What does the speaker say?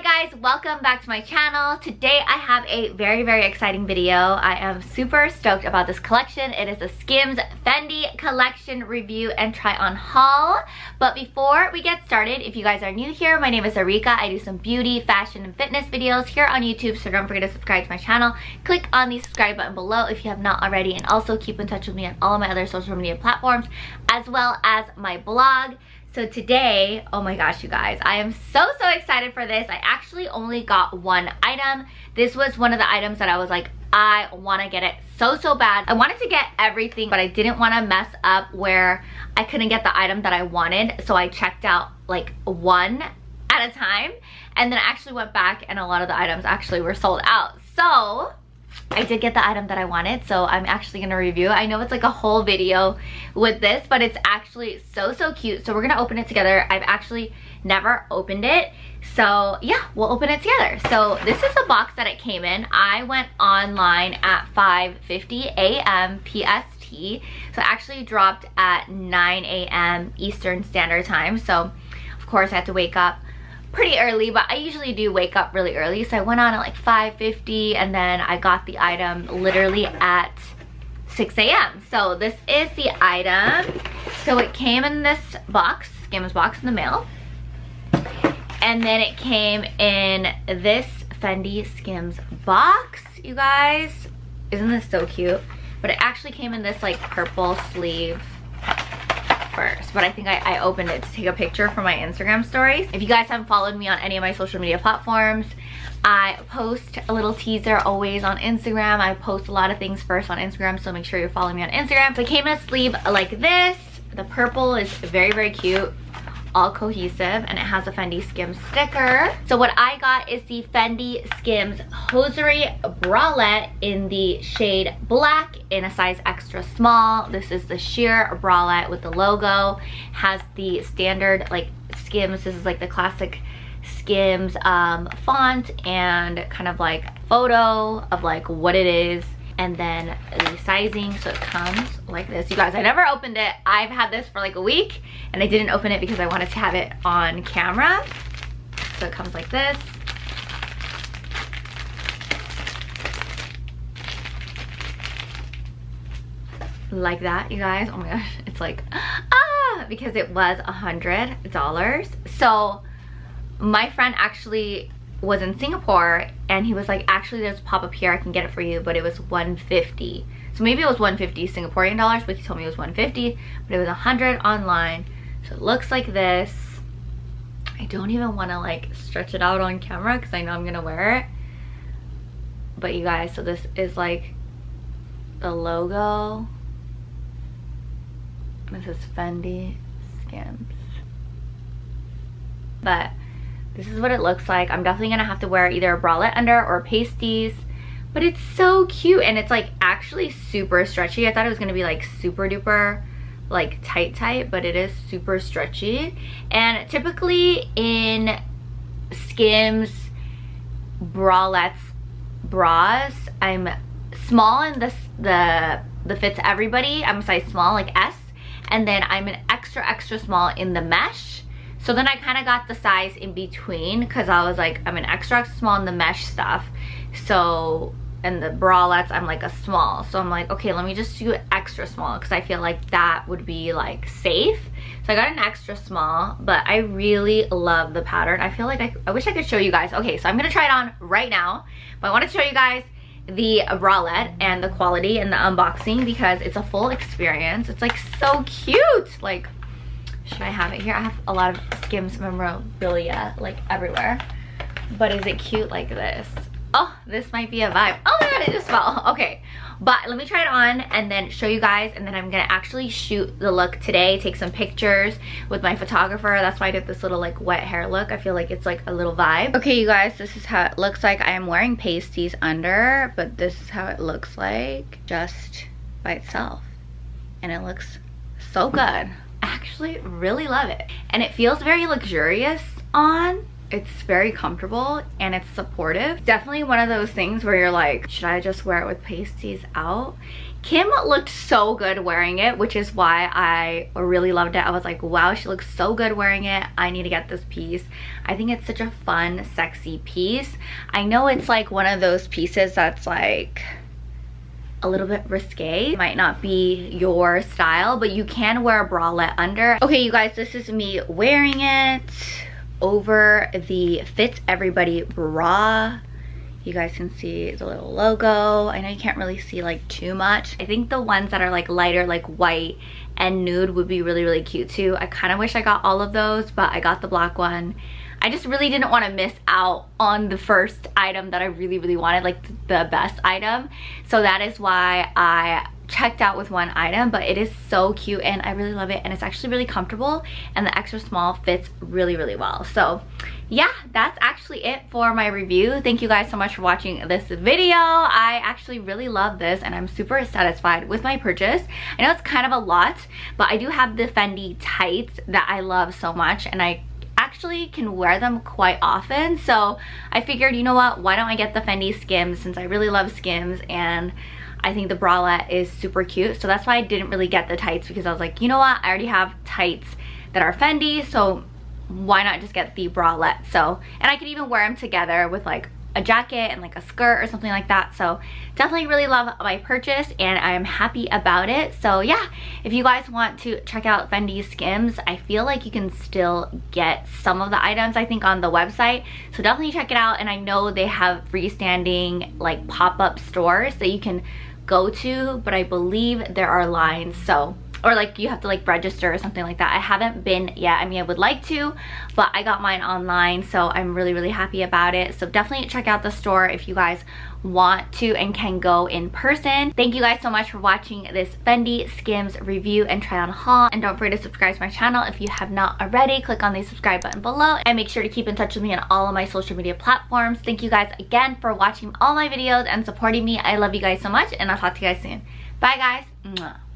Hi guys, welcome back to my channel. Today I have a very, very exciting video. I am super stoked about this collection. It is a Skims Fendi collection review and try on haul. But before we get started, if you guys are new here, my name is Arika. I do some beauty, fashion, and fitness videos here on YouTube, so don't forget to subscribe to my channel. Click on the subscribe button below if you have not already, and also keep in touch with me on all my other social media platforms, as well as my blog. So today, oh my gosh, you guys, I am so, so excited for this. I actually only got one item. This was one of the items that I was like, I want to get it so, so bad. I wanted to get everything, but I didn't want to mess up where I couldn't get the item that I wanted. So I checked out like one at a time. And then I actually went back and a lot of the items actually were sold out. So I did get the item that I wanted, so I'm actually gonna review. I know it's like a whole video with this, but it's actually so, so cute. So we're gonna open it together. I've actually never opened it. So yeah, we'll open it together. So this is the box that it came in. I went online at 5.50 a.m. PST. So actually dropped at 9 a.m. Eastern Standard Time. So of course I had to wake up pretty early, but I usually do wake up really early. So I went on at like 5.50 and then I got the item literally at 6 a.m. So this is the item. So it came in this box, Skims box in the mail. And then it came in this Fendi Skims box, you guys. Isn't this so cute? But it actually came in this like purple sleeve first, but I think I, I opened it to take a picture for my Instagram stories. If you guys haven't followed me on any of my social media platforms, I post a little teaser always on Instagram. I post a lot of things first on Instagram, so make sure you're following me on Instagram. So it came in a sleeve like this. The purple is very, very cute all cohesive and it has a Fendi Skims sticker. So what I got is the Fendi Skims Hosiery Bralette in the shade black in a size extra small. This is the sheer bralette with the logo. Has the standard like Skims, this is like the classic Skims um, font and kind of like photo of like what it is and then the sizing so it comes like this. You guys i never opened it. I've had this for like a week and i didn't open it because i wanted to have it on camera. So it comes like this. Like that you guys. Oh my gosh it's like ah because it was a hundred dollars. So my friend actually was in Singapore and he was like, actually there's a pop-up here, I can get it for you, but it was 150. So maybe it was 150 Singaporean dollars, but he told me it was 150, but it was 100 online. So it looks like this. I don't even want to like stretch it out on camera because I know I'm going to wear it. But you guys, so this is like the logo. This is Fendi Skims. But this is what it looks like. I'm definitely gonna have to wear either a bralette under or pasties. But it's so cute and it's like actually super stretchy. I thought it was gonna be like super duper like tight tight, but it is super stretchy. And typically in Skims bralettes bras, I'm small in the, the, the fits everybody. I'm a size small, like S. And then I'm an extra, extra small in the mesh so then I kind of got the size in between because I was like, I'm an extra, small in the mesh stuff. So, and the bralettes, I'm like a small. So I'm like, okay, let me just do extra small because I feel like that would be like safe. So I got an extra small, but I really love the pattern. I feel like I, I wish I could show you guys. Okay, so I'm gonna try it on right now. But I want to show you guys the bralette and the quality and the unboxing because it's a full experience. It's like so cute. Like should I have it here? I have a lot of Skims memorabilia like everywhere. But is it cute like this? Oh, this might be a vibe. Oh my god, it just fell. Okay, but let me try it on and then show you guys and then I'm gonna actually shoot the look today, take some pictures with my photographer. That's why I did this little like wet hair look. I feel like it's like a little vibe. Okay, you guys, this is how it looks like. I am wearing pasties under, but this is how it looks like just by itself. And it looks so good actually really love it. And it feels very luxurious on. it's very comfortable and it's supportive. Definitely one of those things where you're like, should I just wear it with pasties out? Kim looked so good wearing it, which is why I really loved it. I was like, wow, she looks so good wearing it. I need to get this piece. I think it's such a fun, sexy piece. I know it's like one of those pieces that's like a little bit risque. Might not be your style, but you can wear a bralette under. Okay, you guys, this is me wearing it over the Fits Everybody bra. You guys can see the little logo. I know you can't really see like too much. I think the ones that are like lighter, like white and nude would be really, really cute too. I kind of wish I got all of those, but I got the black one. I just really didn't want to miss out on the first item that I really, really wanted, like the best item. So that is why I checked out with one item but it is so cute and I really love it and it's actually really comfortable and the extra small fits really really well. So yeah that's actually it for my review. Thank you guys so much for watching this video. I actually really love this and I'm super satisfied with my purchase. I know it's kind of a lot but I do have the Fendi tights that I love so much and I actually can wear them quite often so I figured you know what why don't I get the Fendi Skims since I really love Skims and I think the bralette is super cute. So that's why I didn't really get the tights because I was like, you know what? I already have tights that are Fendi. So why not just get the bralette? So, and I could even wear them together with like a jacket and like a skirt or something like that. So definitely really love my purchase and I'm happy about it. So yeah if you guys want to check out Fendi Skims I feel like you can still get some of the items I think on the website. So definitely check it out and I know they have freestanding like pop-up stores that you can go to, but I believe there are lines, so or like you have to like register or something like that. I haven't been yet. I mean, I would like to, but I got mine online, so I'm really, really happy about it. So definitely check out the store if you guys want to and can go in person. Thank you guys so much for watching this Fendi Skims review and try on haul. And don't forget to subscribe to my channel if you have not already. Click on the subscribe button below and make sure to keep in touch with me on all of my social media platforms. Thank you guys again for watching all my videos and supporting me. I love you guys so much and I'll talk to you guys soon. Bye guys. Mwah.